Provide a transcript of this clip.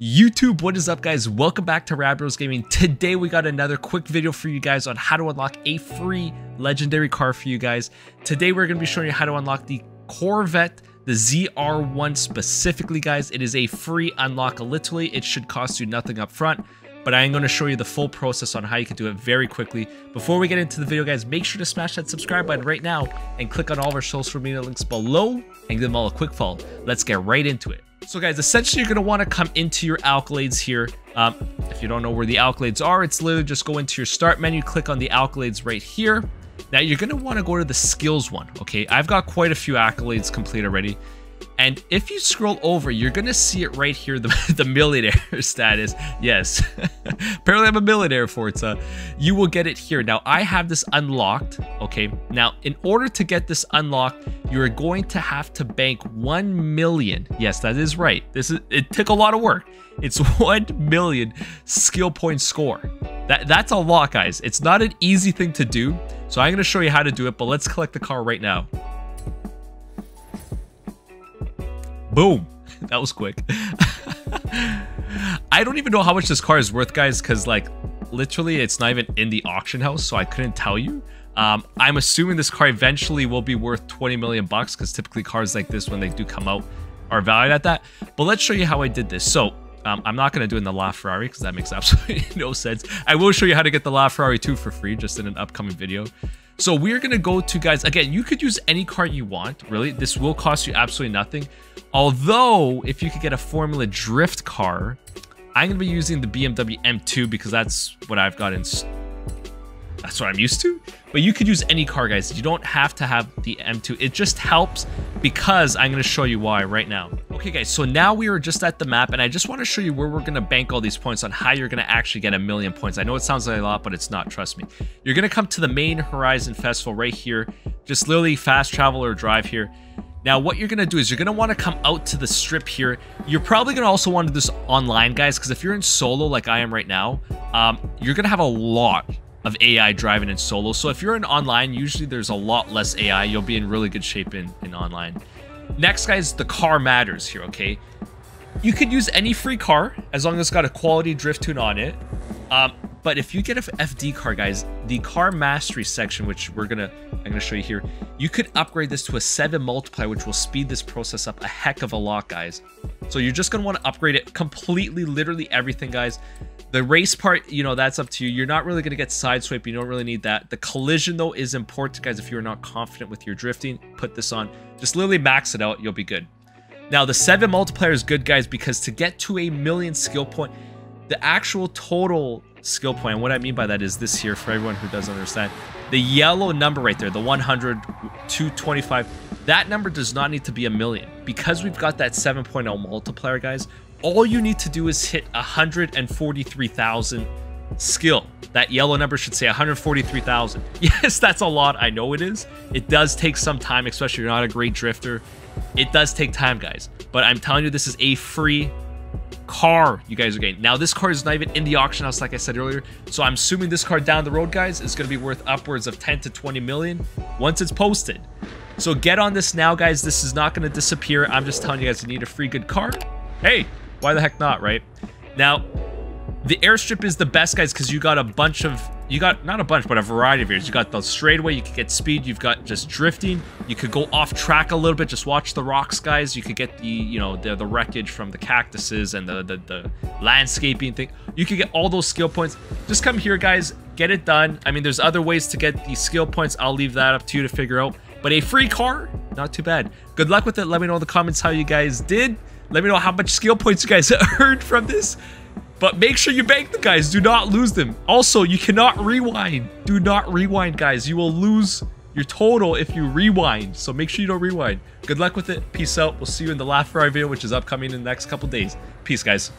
YouTube, what is up guys? Welcome back to Rad Bros Gaming. Today we got another quick video for you guys on how to unlock a free legendary car for you guys. Today we're going to be showing you how to unlock the Corvette, the ZR1 specifically guys. It is a free unlock literally. It should cost you nothing up front but I am going to show you the full process on how you can do it very quickly. Before we get into the video, guys, make sure to smash that subscribe button right now and click on all of our social media links below and give them all a quick follow. Let's get right into it. So guys, essentially you're want to come into your accolades here. Um, if you don't know where the accolades are, it's literally just go into your start menu, click on the accolades right here. Now you're want to go to the skills one, okay? I've got quite a few accolades complete already. And if you scroll over, you're to see it right here, the, the millionaire status. Yes, apparently I'm a millionaire, Forza. You will get it here. Now, I have this unlocked, okay? Now, in order to get this unlocked, you're going to have to bank 1 million. Yes, that is right. This is It took a lot of work. It's 1 million skill point score. That, that's a lot, guys. It's not an easy thing to do. So I'm to show you how to do it, but let's collect the car right now. Boom. That was quick. I don't even know how much this car is worth, guys, because, like, literally it's not even in the auction house, so I couldn't tell you. Um, I'm assuming this car eventually will be worth 20 million bucks, because typically cars like this, when they do come out, are valued at that. But let's show you how I did this. So, um, I'm not going to do it in the LaFerrari, because that makes absolutely no sense. I will show you how to get the LaFerrari 2 for free, just in an upcoming video. So we're going to go to, guys, again, you could use any car you want, really. This will cost you absolutely nothing. Although, if you could get a Formula Drift car, I'm going to be using the BMW M2 because that's what I've got in that's what I'm used to. But you could use any car, guys. You don't have to have the M2. It just helps because I'm going to show you why right now. Okay, guys, so now we are just at the map, and I just want to show you where we're going to bank all these points on how you're going to actually get a million points. I know it sounds like a lot, but it's not, trust me. You're going to come to the main Horizon Festival right here. Just literally fast travel or drive here. Now, what you're going to do is you're going to want to come out to the strip here. You're probably going to also want to do this online, guys, because if you're in solo like I am right now, um, you're going to have a lot of AI driving in solo. So if you're in online, usually there's a lot less AI. You'll be in really good shape in, in online. Next, guys, the car matters here, okay? You could use any free car as long as it's got a quality drift tune on it. Um, but if you get an FD car, guys, the car mastery section, which we're gonna, I'm gonna show you here, you could upgrade this to a seven multiplier, which will speed this process up a heck of a lot, guys. So you're just gonna want to upgrade it completely, literally everything, guys. The race part, you know, that's up to you. You're not really going to get sideswipe. You don't really need that. The collision, though, is important, guys. If you're not confident with your drifting, put this on. Just literally max it out. You'll be good. Now, the 7 multiplier is good, guys, because to get to a million skill point, the actual total skill point, and what I mean by that is this here, for everyone who doesn't understand. The yellow number right there, the 100, 225, that number does not need to be a million. Because we've got that 7.0 multiplier, guys, all you need to do is hit 143,000 skill. That yellow number should say 143,000. Yes, that's a lot. I know it is. It does take some time, especially if you're not a great drifter. It does take time, guys. But I'm telling you, this is a free car you guys are getting. Now, this car is not even in the auction house, like I said earlier. So I'm assuming this car down the road, guys, is going to be worth upwards of 10 to 20 million once it's posted. So get on this now, guys. This is not going to disappear. I'm just telling you guys you need a free good car. Hey, why the heck not, right? Now, the airstrip is the best, guys, because you got a bunch of... You got, not a bunch, but a variety of areas. You got the straightaway, you could get speed, you've got just drifting. You could go off track a little bit, just watch the rocks, guys. You could get the, you know, the, the wreckage from the cactuses and the, the, the landscaping thing. You could get all those skill points. Just come here, guys, get it done. I mean, there's other ways to get these skill points. I'll leave that up to you to figure out. But a free car, not too bad. Good luck with it. Let me know in the comments how you guys did. Let me know how much skill points you guys earned from this. But make sure you bank the guys. Do not lose them. Also, you cannot rewind. Do not rewind, guys. You will lose your total if you rewind. So make sure you don't rewind. Good luck with it. Peace out. We'll see you in the Laugh LaFerrari video, which is upcoming in the next couple days. Peace, guys.